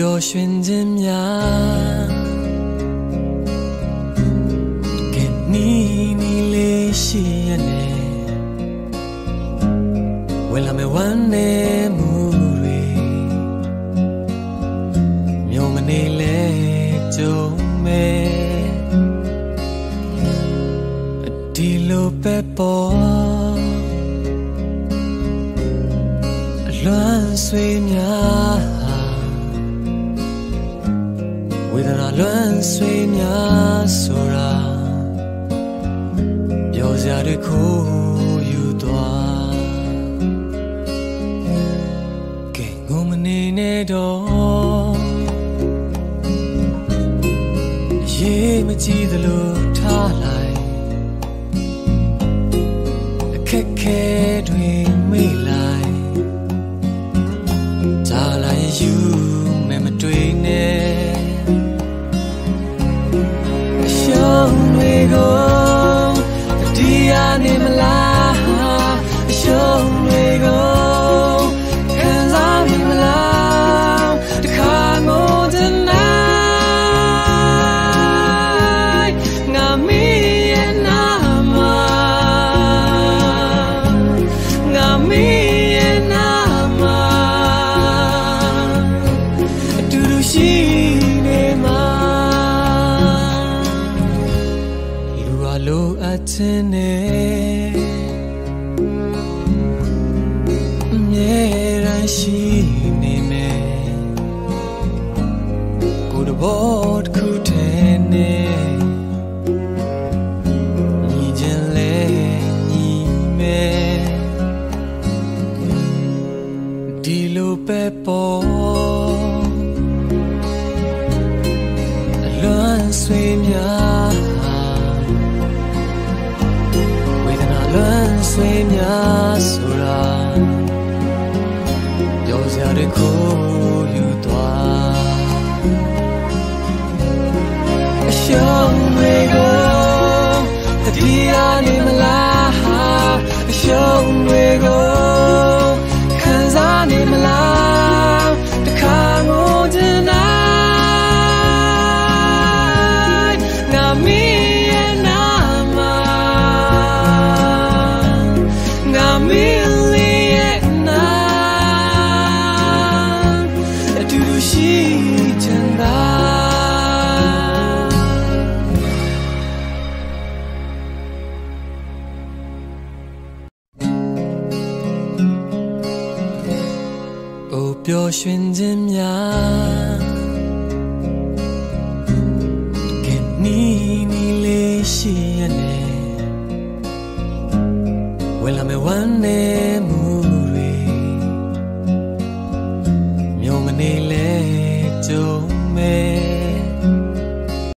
ျော်ရွှင်ခြင်းများကဲနီနီလေးရှိရနေဝယ်လာမဝမ်းနေမှုတွေမြို့မနေလဲကြုံမဲ့ဒီလိုပဲပေါ်အလွမ်းဆွေးများဝေ ဒနာလွမ်းဆွေးများဆိုတာပြောစရာတွေခိုးယူသွားကဲငုံမနေနဲ့တော့ရေးမကြည့်သလိုထားလိုက်အခက်ခဲတွေမေ့လိုက်ကြားလိုက်ယူ နေမှာလူအလိုအပ်ခြင်းနဲ့အမြဲတမ်းရှိနေမယ်ကိုယ်တဘောတစ်ခုတည်းနဲ့ညီခြင်းလဲညီမယ်ဒီလိုပဲပေါ် ဆွေးများဝေဒနာလွမ်းဆွေးများဆိုတာပြောစရာတွေကိုယူသွားအရှုံးတွေကိုတတိယနေ အိုပျော်ရွှင်ခြင်းများကဲနီနီလေးရှိရနေဝယ်လာမဝမ်းနေ